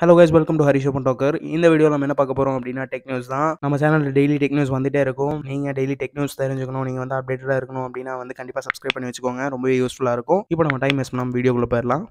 Hello guys welcome to Harish open talker இந்த video நம்ம என்ன பார்க்க போகிறோம் அப்படின்னா டெக் நியூஸ் தான். நம்ம சேனலில் டெய்லி டெக் நியூஸ் வந்துட்டே இருக்கும். நீங்கள் டெய்லி டெக் நியூஸ் தெரிஞ்சுக்கணும் நீங்கள் வந்து அப்டேட்டடாக இருக்கணும் அப்படின்னா வந்து கண்டிப்பாக சப்ஸ்கிரைப் பண்ணி வச்சுக்கோங்க. ரொம்பவே யூஸ்ஃபுல்லாக இருக்கும். இப்போ நம்ம டைம் வேஸ்ட் பண்ணாமல் வீடியோக்குள்ளே போயிடலாம்.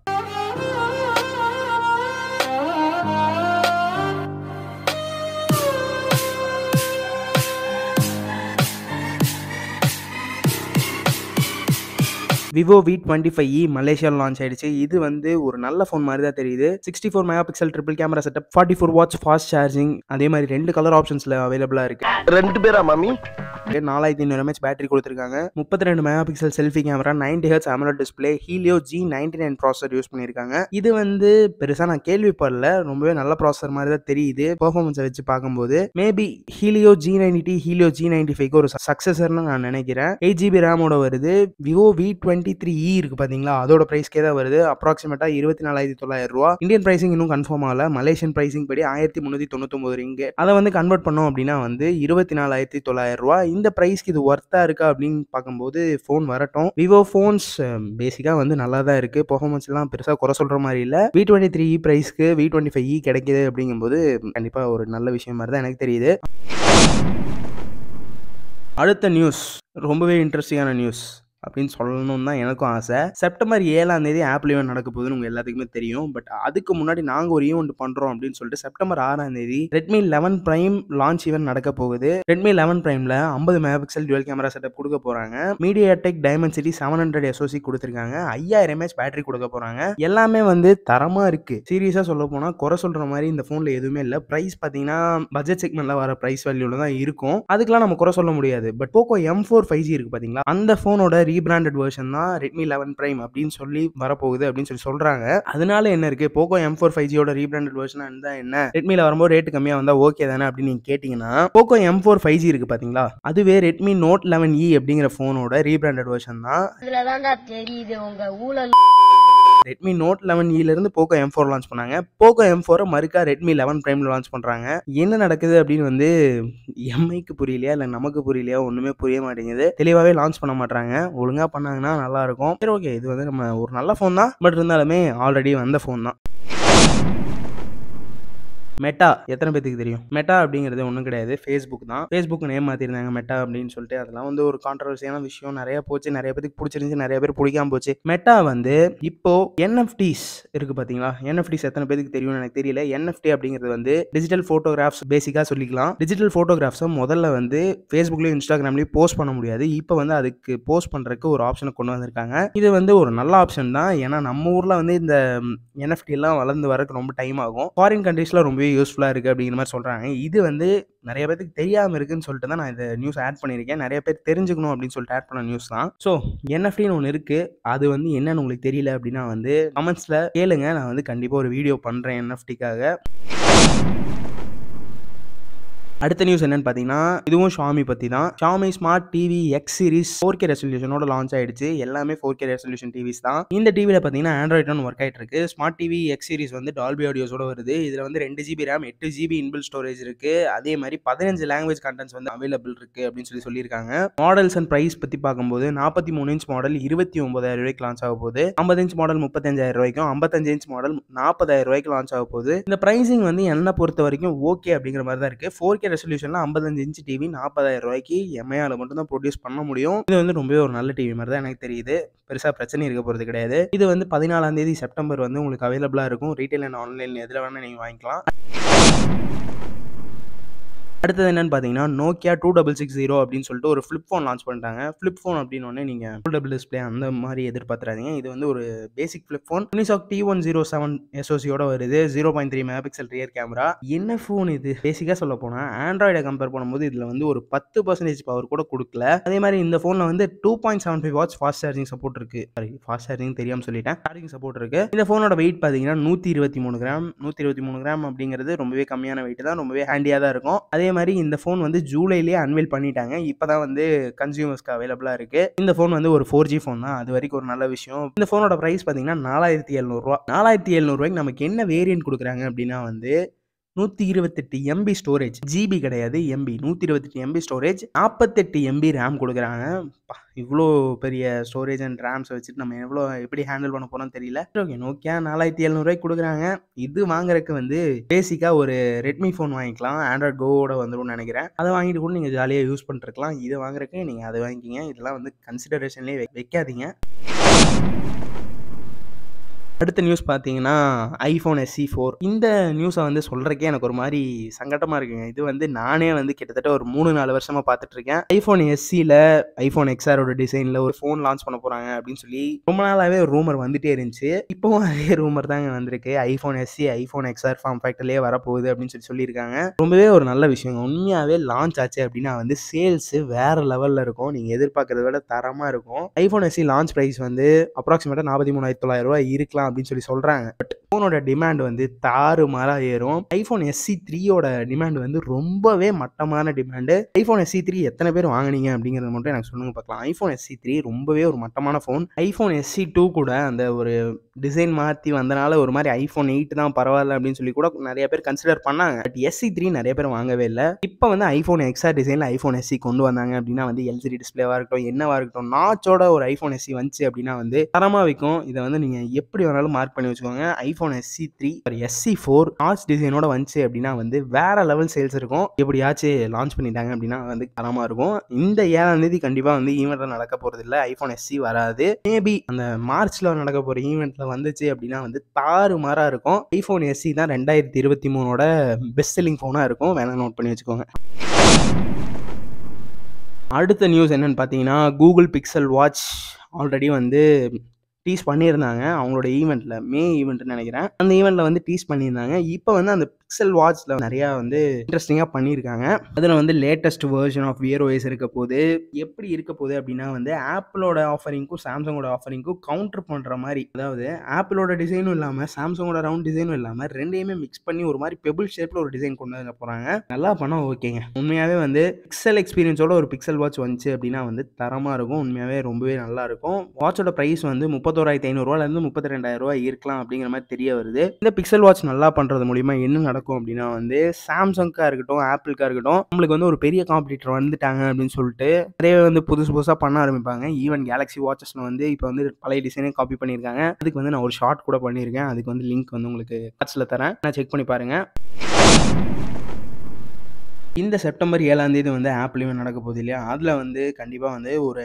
Vivo V twenty five E மலேசியாவில் லான்ச் ஆயிடுச்சு. இது வந்து ஒரு நல்ல ஃபோன் மாதிரி தான் தெரியுது. Sixty four mega pixel triple camera setup forty four watt fast charging அதே மாதிரி ரெண்டு கலர் ஆப்ஷன்ஸில் அவைலபிளாக இருக்கு. ரெண்டு பேரா மாமி? நாலாயிரத்தி ஐநூறு எம்ஏஹெச் பேட்டரி கொடுத்துருக்காங்க. முப்பத்தி ரெண்டு mega pixel selfie camera ninety H AMOLED display Helio G ninety nine processor use பண்ணியிருக்காங்க. இது வந்து பெருசாக நான் கேள்விப்படல. ரொம்பவே நல்ல ப்ராசர் மாதிரி தான் தெரியுது. பெர்ஃபார்மன்ஸை வச்சு பார்க்கும்போது maybe Helio G ninety T Helio G ninety ஃபைவ்க்கு ஒரு சக்ஸஸர்னு நான் நினைக்கிறேன். எயிட் ஜிபி ரேமோட வருது. Vivo V twenty three E இருக்கு பார்த்தீங்களா அதோட ப்ரைஸ்க்கே தான் வருது. அப்ராக்சிமேட்டாக இருபத்தி நாலாயிரத்தி தொள்ளாயிரம் ரூபா. இந்தியன் ப்ரைசிங் இன்னும் கன்ஃபார்ம் ஆகல. மலேசியன் ப்ரைசிங் படி ஆயிரத்தி முந்நூற்றி தொண்ணூத்தொம்பது ரிங்கு அதை வந்து கன்வெர்ட் பண்ணோம் அப்படின்னா வந்து இருபத்தி நாலாயிரத்தி தொள்ளாயிரம் ரூபா. இந்த ப்ரைஸ்க்கு இது ஒர்த்தாக இருக்கா அப்படின்னு பார்க்கும்போது ஃபோன் வரட்டும். விவோ ஃபோன்ஸ் பேசிக்காக வந்து நல்லா தான் இருக்குது பெர்ஃபார்மன்ஸ்லாம் பெருசாக குறை சொல்கிற மாதிரி இல்லை. வி டுவெண்ட்டி த்ரீ ப்ரைஸ்க்கு வி டுவெண்ட்டி ஃபைவ் இ கிடைக்கிது அப்படிங்கும்போது கண்டிப்பாக ஒரு நல்ல விஷயம் மாதிரி தான் எனக்கு தெரியுது. அடுத்த நியூஸ் ரொம்பவே இன்ட்ரெஸ்டிங்கான நியூஸ் அப்படின்னு சொல்லணும் தான் எனக்கும் ஆசை. செப்டம்பர் ஏழாம் தேதி ஆப்பிள் ஈவெண்ட் நடக்க போகுதுன்னு உங்க எல்லாத்துக்குமே தெரியும். பட் அதுக்கு முன்னாடி நாங்கள் ஒரு ஈவெண்ட் பண்ணுறோம் அப்படின்னு சொல்லிட்டு செப்டம்பர் ஆறாம் தேதி Redmi eleven prime launch event நடக்க போகுது. ரெட்மி லெவன் பிரைமில் ஐம்பது mega pixel dual camera setup கொடுக்க போகிறாங்க MediaTek Dimensity seven hundred SoC கொடுத்துருக்காங்க. ஐயாயிரம் எம்ஏஹெச் பேட்டரி கொடுக்க போகிறாங்க எல்லாமே வந்து தரமாக இருக்குது சீரியஸாக சொல்ல போனால் குறை சொல்கிற மாதிரி இந்த ஃபோனில் எதுவுமே இல்லை. ப்ரைஸ் பார்த்தீங்கன்னா பட்ஜெட் செக்மெண்ட்டில் வர ப்ரைஸ் வேல்யூவில் தான் இருக்கும். அதுக்கெல்லாம் நம்ம குறை சொல்ல முடியாது. But Poco M four five G இருக்குது பார்த்தீங்களா அந்த ஃபோனோட ரீபிராண்டட் வெர்ஷன் தான் ரெட்மி லெவன் பிரைம் அப்படின்னு சொல்லி வரப்போகுது அப்படின்னு சொல்லி சொல்றாங்க. அதனால என்ன இருக்கு? போக்கோ எம் ஃபோர் ஃபைவ் ஜியோட ரீபிராண்டட் வெர்ஷன் இருந்தா என்ன? ரெட்மியில் வரும்போது ரேட்டு கம்மியா வந்தா ஓகே தானே அப்படின்னு நீங்க கேட்டீங்கன்னா Poco M four five G இருக்கு பாத்தீங்களா? அதுவே ரெட்மி நோட் லெவன் இ அப்படிங்கிற ஃபோனோட ரீபிராண்டட் வெர்ஷன் தான். தெரியுது உங்க ஊழல். ரெட்மி நோட் லெவன் இருந்து போக்கோ எம் ஃபோர் லான்ச் பண்ணாங்க. போக்கோ எம் ஃபோரை மறுக்கா ரெட்மி லெவன் ப்ரைமில் லான்ச் பண்ணுறாங்க என்ன நடக்குது அப்படின்னு வந்து எம்ஐக்கு புரியலையா இல்லை நமக்கு புரியலையா ஒன்றுமே புரிய மாட்டேங்குது. தெளிவாகவே லான்ச் பண்ண மாட்டாங்க ஒழுங்காக பண்ணாங்கன்னா நல்லா இருக்கும். சரி ஓகே இது வந்து நம்ம ஒரு நல்ல ஃபோன் தான். பட் இருந்தாலுமே ஆல்ரெடி வந்த ஃபோன் தான். மெட்டா எத்தனை பேத்துக்கு தெரியும்? மெட்டா அப்படிங்கிறது ஒன்றும் கிடையாது. ஃபேஸ்புக் தான். ஃபேஸ்புக் நேம் மாற்றிருந்தாங்க மெட்டா அப்படின்னு சொல்லிட்டு அதெல்லாம் வந்து ஒரு கான்ட்ரவர்சியான விஷயம். நிறைய போச்சு. நிறைய பேருக்கு பிடிச்சிருந்துச்சு. நிறைய பேர் பிடிக்காம போச்சு. மெட்டா வந்து இப்போ என்எஃப்டிஸ் இருக்கு பார்த்தீங்களா என்எஃப்டிஸ் எத்தனை பேருக்கு தெரியும்னு எனக்கு தெரியல. என்எஃப்டி அப்படிங்கிறது வந்து டிஜிட்டல் ஃபோட்டோகிராஃப்ஸ் பேசிக்காக சொல்லிக்கலாம். டிஜிட்டல் ஃபோட்டோகிராஃப்ஸை முதல்ல வந்து ஃபேஸ்புக்லேயும் இன்ஸ்டாகிராம்லேயும் போஸ்ட் பண்ண முடியாது. இப்போ வந்து அதுக்கு போஸ்ட் பண்ணுறதுக்கு ஒரு ஆப்ஷனை கொண்டு வந்திருக்காங்க. இது வந்து ஒரு நல்ல ஆப்ஷன் தான். ஏன்னா நம்ம ஊரில் வந்து இந்த என்எஃப்டி எல்லாம் வளர்ந்து வரக்கு ரொம்ப டைம் ஆகும். ஃபாரின் கண்ட்ரீஸில் ரொம்பவே யூஸ்ஃபுல்லாக இருக்குது அப்படிங்கிற மாதிரி சொல்கிறாங்க இது வந்து நிறைய பேருக்கு தெரியாமல் இருக்குன்னு சொல்லிட்டு தான் நான் இந்த நியூஸ் ஆட் பண்ணியிருக்கேன். நிறைய பேர் தெரிஞ்சுக்கணும் அப்படின்னு சொல்லிட்டு ஆட் பண்ண நியூஸ் தான். ஸோ என்எஃப்டின்னு ஒன்று இருக்குது அது வந்து என்னன்னு உங்களுக்கு தெரியல அப்படின்னா வந்து கமெண்ட்ஸில் கேளுங்க. நான் வந்து கண்டிப்பாக ஒரு வீடியோ பண்ணுறேன் என்எஃப்டிக்காக அடுத்த நியூஸ் என்னன்னு பார்த்தீங்கன்னா இதுவும் ஷாமி பற்றி தான் Xiaomi smart TV X series four K ரெசல்யூஷனோட launch ஆயிடுச்சு. எல்லாமே ஃபோர் கே ரெசல்யூஷன் டிவிஸ் தான். இந்த டிவியில் பார்த்தீங்கன்னா ஆண்ட்ராய்ட் ஒன் ஒர்க் ஆகிட்டு இருக்கு. ஸ்மார்ட் டிவி எக்ஸ் சீரிஸ் வந்து டால்பி ஆடியோஸோட வருது. இதில் வந்து ரெண்டு ஜிபி ரேம் எட்டு ஜிபி இன்பில் ஸ்டோரேஜ் இருக்கு. அதே மாதிரி பதினஞ்சு லாங்குவேஜ் கண்டென்ட்ஸ் வந்து அவைலபிள் இருக்கு அப்படின்னு சொல்லி சொல்லியிருக்காங்க. மாடல்ஸ் அண்ட் ப்ரைஸ் பற்றி பார்க்கும்போது நாற்பத்தி மூணு இன்ச் மாடல் இருபத்தி ஒன்பதாயிரம் ரூபாய்க்கு லான்ச் ஆக போகுது. ஐம்பது இன்ச் மாடல் முப்பத்தஞ்சாயிரம் ரூபாய்க்கும் ஐம்பத்தஞ்சு இன்ச் மாடல் நாற்பதாயிரம் ரூபாய்க்கு லான்ச் ஆக போகுது. இந்த ப்ரைஸிங் வந்து என்ன பொறுத்த வரைக்கும் ஓகே அப்படிங்கிற மாதிரி தான் இருக்கு. ஃபோர் கே ரெசல்யூஷன்ல ஐம்பத்தஞ்சு இன்ச் டிவி நாற்பதாயிரம் ரூபாய்க்கு எம்ஐஆல மட்டும் தான் ப்ரொடியூஸ் பண்ண முடியும். இது வந்து ரொம்பவே ஒரு நல்ல டிவி மாதிரி தான் எனக்கு தெரியுது. பெருசாக பிரச்சனை இருக்க போகிறது கிடையாது. இது வந்து பதினாலாம் தேதி செப்டம்பர் வந்து உங்களுக்கு அவைலபிளாக இருக்கும். ரீட்டைல் அண்ட் ஆன்லைன் எதில் வேணால் நீங்கள் வாங்கிக்கலாம். அடுத்தது என்னன்னு பார்த்தீங்கன்னா Nokia two double six zero அப்படின்னு சொல்லிட்டு ஒரு ஃப்ளிப் ஃபோன் லான்ச் பண்ணிட்டாங்க. ஃப்ளிப் ஃபோன் அப்படின்னு நீங்கள் டூ டபுள் டிஸ்பிளே அந்த மாதிரி எதிர்பார்த்துறாதீங்க. இது வந்து ஒரு basic flip phone Unisoc T one zero seven எஸ்ஓசியோட வருது. Zero point three mega pixel rear camera என்ன ஃபோன் இது? பேசிக்காக சொல்ல போனால் ஆண்ட்ராய்டை கம்பேர் பண்ணும்போது இதில் வந்து ஒரு பத்து பர்சன்டேஜ் பவர் கூட கொடுக்கல. அதே மாதிரி இந்த ஃபோனில் வந்து two point seven five watt fast charging support இருக்கு. சாரி ஃபாஸ்ட் சார்ஜிங் தெரியாமல் சொல்லிட்டேன். சார்ஜிங் சப்போர்ட் இருக்கு. இந்த ஃபோனோட வெயிட் பார்த்தீங்கன்னா நூற்றி இருபத்தி மூணு கிராம் நூற்றி இருபத்தி மூணு கிராம் அப்படிங்கிறது ரொம்பவே கம்மியான வெயிட் தான். ரொம்பவே ஹேண்டியாக தான் இருக்கும். அதே அதே மாதிரி இந்த ஃபோன் வந்து ஜூலைலேயே அன்வெல் பண்ணிட்டாங்க. இப்போ தான் வந்து கன்சியூமர்ஸ்க்கு அவைலபிளாக இருக்கு. இந்த ஃபோன் வந்து ஒரு ஃபோர் ஜி ஃபோன் தான். அது வரைக்கும் ஒரு நல்ல விஷயம். இந்த ஃபோனோட ப்ரைஸ் பார்த்தீங்கன்னா நாலாயிரத்தி எழுநூறுவா நாலாயிரத்தி எழுநூறுவாய்க்கு நமக்கு என்ன வேரியன்ட் கொடுக்குறாங்க அப்படின்னா வந்து நூற்றி இருபத்தெட்டு எம்பி ஸ்டோரேஜ் ஜிபி கிடையாது எம்பி நூற்றி இருபத்தெட்டு எம்பி ஸ்டோரேஜ் நாற்பத்தெட்டு எம்பி ரேம் கொடுக்குறாங்க. இவ்வளோ பெரிய ஸ்டோரேஜ் அண்ட் ரேம்ஸ் வச்சுட்டு நம்ம எவ்வளோ எப்படி ஹேண்டில் பண்ண போறோம்னு தெரியல. ஓகே நோக்கியா நாலாயிரத்தி எழுநூறுவாய்க்கு கொடுக்குறாங்க. இது வாங்குறதுக்கு வந்து பேசிக்காக ஒரு ரெட்மி ஃபோன் வாங்கிக்கலாம். ஆண்ட்ராய்ட் கோவோட வந்துடும் நினைக்கிறேன். அதை வாங்கிட்டு கூட நீங்கள் ஜாலியாக யூஸ் பண்ணிருக்கலாம் இதை வாங்குறதுக்கு நீங்கள் அதை வாங்கிக்கிங்க. இதெல்லாம் வந்து கன்சிடரேஷன்லேயே வைக்காதீங்க. அடுத்த நியூஸ் பார்த்தீங்கன்னா ஐஃபோன் எஸ்சி ஃபோர் இந்த நியூஸை வந்து சொல்கிறக்கே எனக்கு ஒரு மாதிரி சங்கடமாக இருக்குங்க. இது வந்து நானே வந்து கிட்டத்தட்ட ஒரு மூணு நாலு வருஷமாக பார்த்துட்ருக்கேன். ஐஃபோன் எஸ்சியில் ஐஃபோன் எக்ஸ்ஆரோட டிசைனில் ஒரு ஃபோன் லான்ச் பண்ண போகிறாங்க அப்படின்னு சொல்லி ரொம்ப நாளாகவே ஒரு ரூமர் வந்துட்டே இருந்துச்சு. இப்போவும் அதே ரூமர் தாங்க வந்திருக்கு. IPhone SE iPhone XR form ஃபேக்டர்லேயே வரப்போகுது அப்படின்னு சொல்லி சொல்லியிருக்காங்க. ரொம்பவே ஒரு நல்ல விஷயம் உண்மையாகவே லான்ச் ஆச்சு அப்படின்னா வந்து சேல்ஸு வேறு லெவலில் இருக்கும். நீங்கள் எதிர்பார்க்குறத விட தரமாக இருக்கும். ஐஃபோன் எஸ்சி லான்ச் ப்ரைஸ் வந்து அப்ராக்சிமேட்டாக நாற்பத்தி மூணாயிரத்தி தொள்ளாயிரம் ரூபாய் இருக்கலாம் அப்படின்னு சொல்லி சொல்கிறாங்க பட் ஃபோனோட டிமாண்ட் வந்து தாறு மாறாக ஏறும் ஐஃபோன் எஸ்சி த்ரீயோட டிமாண்ட் வந்து ரொம்பவே மட்டமான டிமாண்டு ஐஃபோன் எஸ்சி த்ரீ எத்தனை பேர் வாங்குனீங்க அப்படிங்கிறத மட்டும் எனக்கு சொல்லுங்க பார்க்கலாம். ஐஃபோன் எஸ்சி த்ரீ ரொம்பவே ஒரு மட்டமான ஃபோன் ஐஃபோன் எஸ்சி டூ கூட அந்த ஒரு டிசைன் மாற்றி வந்தனால ஒரு மாதிரி ஐஃபோன் எயிட் தான் பரவாயில்ல அப்படின்னு சொல்லி கூட நிறைய பேர் கன்சிடர் பண்ணாங்க. பட் எஸ்சி த்ரீ நிறைய பேர் வாங்கவே இல்லை. இப்போ வந்து ஐஃபோன் எக்ஸா டிசைனில் ஐஃபோன் எஸ்சி கொண்டு வந்தாங்க அப்படின்னா வந்து எல்சிடி டிஸ்பிளேவாக இருக்கட்டும் என்னவாக இருக்கட்டும் நாச்சோட ஒரு ஐஃபோன் எஸ்சி வந்துச்சு அப்படின்னா வந்து தரமாக விற்கும் இதை வந்து நீங்கள் எப்படி வேணாலும் மார்க் பண்ணி வச்சுக்கோங்க. IPhone SE three SE four notch டிசைனோட வந்துச்சு அப்படின்னா வந்து வேற லெவல் சேல்ஸ் இருக்கும். எப்படியாச்சும் லான்ச் பண்ணிட்டாங்க அப்படின்னா வந்து தரமாக இருக்கும். இந்த ஏழாம் தேதி கண்டிப்பாக வந்து ஈவெண்ட்டில் நடக்க போகிறது இல்லை ஐஃபோன் எஸ்சி வராது. மேபி அந்த மார்ச்சில் நடக்க போகிற ஈவெண்ட்டில் வந்துச்சு அப்படின்னா வந்து தாறு மாறாக இருக்கும் ஐஃபோன் எஸ்சி தான் ரெண்டாயிரத்தி இருபத்தி மூணோட பெஸ்ட் செல்லிங் ஃபோனாக இருக்கும். வேணா நோட் பண்ணி வச்சுக்கோங்க. அடுத்த நியூஸ் என்னன்னு பார்த்தீங்கன்னா கூகுள் பிக்சல் வாட்ச் ஆல்ரெடி வந்து டீஸ் பண்ணியிருந்தாங்க. அவங்களோட ஈவெண்ட்டில் மே ஈவெண்ட்னு நினைக்கிறேன். அந்த ஈவெண்ட்டில் வந்து டீஸ் பண்ணியிருந்தாங்க. இப்போ வந்து அந்த பிக்சல் வாட்ச்சில் நிறையா வந்து இன்ட்ரெஸ்டிங்காக பண்ணியிருக்காங்க. அதில் வந்து latest version of Wear OS இருக்க போது எப்படி இருக்க போகுது அப்படின்னா வந்து ஆப்பிளோட ஆஃபரிங்க்கும் சாம்சங்கோட ஆஃபரிங்க்கும் கவுண்டர் பண்ணுற மாதிரி அதாவது ஆப்பிளோட டிசைனும் இல்லாமல் சாம்சங்கோட ரவுண்ட் டிசைனும் இல்லாமல் ரெண்டையுமே மிக்ஸ் பண்ணி ஒரு மாதிரி பெபிள் ஷேப்பில் ஒரு டிசைன் கொண்டு வர போகிறாங்க நல்லா பண்ணால் ஓகேங்க உண்மையாகவே வந்து பிக்சல் எக்ஸ்பீரியன்ஸோட ஒரு பிக்சல் வாட்ச் வந்துச்சு அப்படின்னா வந்து தரமாக இருக்கும். உண்மையாகவே ரொம்பவே நல்லா இருக்கும். வாட்சோட ப்ரைஸ் வந்து முப்பத்தோராயிரத்தி ஐநூறுரூவாலேருந்து முப்பத்தி ரெண்டாயிரம் ரூபா இருக்கலாம் அப்படிங்கிற மாதிரி தெரிய வருது. இந்த பிக்சல் வாட்ச் நல்லா பண்ணுறது மூலிமா என்ன நடக்கும் அப்படின்னா வந்து சாம்சங்காக இருக்கட்டும் ஆப்பிள்காக இருக்கட்டும் நம்மளுக்கு வந்து ஒரு பெரிய காம்படிட்டர் வந்துட்டாங்க அப்படின்னு சொல்லிட்டு நிறைய வந்து புதுசு புதுசாக பண்ண ஆரம்பிப்பாங்க. ஈவன் கேலக்ஸி வாட்சஸில் வந்து இப்போ வந்து பழைய டிசைனே காப்பி பண்ணியிருக்காங்க. அதுக்கு வந்து நான் ஒரு ஷார்ட் கூட பண்ணியிருக்கேன். அதுக்கு வந்து லிங்க் வந்து உங்களுக்கு வாட்ஸில் தரேன். நான் செக் பண்ணி பாருங்கள் இந்த செப்டம்பர் ஏழாம் தேதி வந்து ஆப்பிளையும் நடக்க போகுது இல்லையா? அதில் வந்து கண்டிப்பாக வந்து ஒரு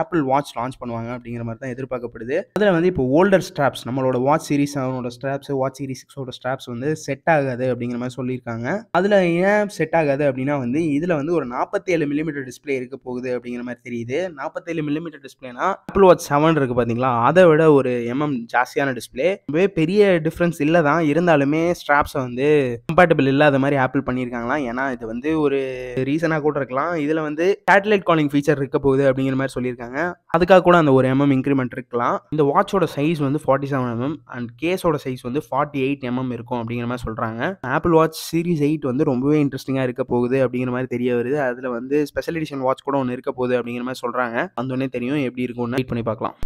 ஆப்பிள் வாட்ச் லான்ச் பண்ணுவாங்க அப்படிங்கிற மாதிரி தான் எதிர்பார்க்கப்படுது. அதில் வந்து இப்போ ஓல்டர் ஸ்ட்ராப்ஸ் நம்மளோட வாட்ச் சீரிஸ் அவனோட ஸ்ட்ராப்ஸ் வாட்ச் சீரிஸ் சிக்ஸோட ஸ்ட்ராப்ஸ் வந்து செட் ஆகாது அப்படிங்கிற மாதிரி சொல்லியிருக்காங்க. அதில் ஏன் செட் ஆகாது அப்படின்னா வந்து இதில் வந்து ஒரு நாற்பத்தேழு மில்லிமீட்டர் டிஸ்பிளே இருக்க போகுது அப்படிங்கிற மாதிரி தெரியுது. நாற்பத்தேழு மில்லிமீட்டர் டிஸ்பிளேனா ஆப்பிள் வாட்ச் செவன் இருக்குது பார்த்தீங்களா அதை விட ஒரு எம்எம் ஜாஸ்தியான டிஸ்பிளே. ரொம்பவே பெரிய டிஃப்ரென்ஸ் இல்லை தான் இருந்தாலுமே ஸ்ட்ராப்ஸை வந்து கம்பேட்டபிள் இல்லாத மாதிரி ஆப்பிள் பண்ணியிருக்காங்களாம். ஏன்னா இது வந்து ஒரு ரீசனாக கூட இருக்கலாம். இதில் வந்து சேட்டலைட் காலிங் ஃபீச்சர் இருக்க போகுது அப்படிங்கிற மாதிரி சொல்லியிருக்காங்க. அதுக்காக கூட அந்த ஒரு எம்எம் இன்க்ரிமெண்ட் இருக்கலாம். இந்த வாட்சோட சைஸ் வந்து ஃபார்ட்டி செவன் எம்எம் அண்ட் கேஸோட சைஸ் வந்து ஃபார்ட்டி எயிட் எம்எம் இருக்கும் அப்படிங்கிற மாதிரி சொல்கிறாங்க ஆப்பிள் வாட்ச் சீரிஸ் எயிட் வந்து ரொம்பவே இன்ட்ரெஸ்டிங்காக இருக்க போகுது அப்படிங்கிற மாதிரி தெரிய வருது. அதில் வந்து ஸ்பெஷல் எடிஷன் வாட்ச் கூட ஒன்று இருக்க போகுது அப்படிங்கிற மாதிரி சொல்கிறாங்க அந்த தெரியும் எப்படி இருக்கும்னு. வெயிட் பண்ணி பார்க்கலாம்.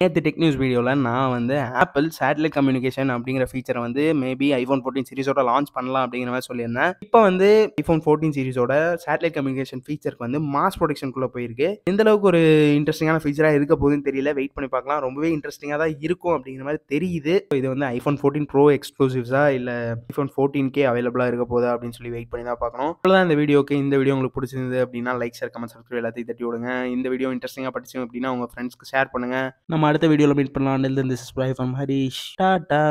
நேற்று டெக் நியூஸ் வீடியோவில் நான் வந்து ஆப்பிள் சேட்டலைட் கம்யூனிகேஷன் அப்படிங்கிற ஃபீச்சரை வந்து மேபி ஐஃபோன் ஃபோர்டீன் சீரிஸோட லான்ச் பண்ணலாம் அப்படிங்கிற மாதிரி சொல்லியிருந்தேன். இப்போ வந்து ஐஃபோன் ஃபோர்டீன் சீரிஸோட சேட்டலைட் கம்யூனிகேஷன் ஃபீச்சருக்கு வந்து மாஸ் ப்ரொடக்ஷனுக்குள்ளே போயிருக்கு. எந்த அளவுக்கு ஒரு இன்ட்ரெஸ்டிங்கான ஃபீச்சராக இருக்க போகுதுன்னு தெரியல. வெயிட் பண்ணி பார்க்கலாம். ரொம்பவே இன்ட்ரெஸ்டிங்காக தான் இருக்கும் அப்படிங்கிற மாதிரி தெரியுது. இது வந்து ஐஃபோன் ஃபோர்டீன் ப்ரோ எக்ஸ்க்ளூசிவ்ஸாக இல்லை ஐஃபோன் ஃபோர்டீன் கே அவைலபிளாக இருக்க போதா அப்படின்னு சொல்லி வெயிட் பண்ணி தான் பார்க்கணும். அவ்வளோதான் இந்த வீடியோக்கு இந்த வீடியோ உங்களுக்கு பிடிச்சிருந்தது அப்படின்னா லைக் ஷேர் கமெண்ட் சப்ஸ்கிரைப் எல்லாத்தையும் தட்டி விடுங்க. இந்த வீடியோ இன்ட்ரெஸ்டிங்காக படிச்சு அப்படின்னா உங்கள் ஃப்ரெண்ட்ஸ்க்கு ஷேர் பண்ணுங்கள் நம்ம அடுத்த வீடியோவில் மீட் பண்ணலாம். This is from Harish tata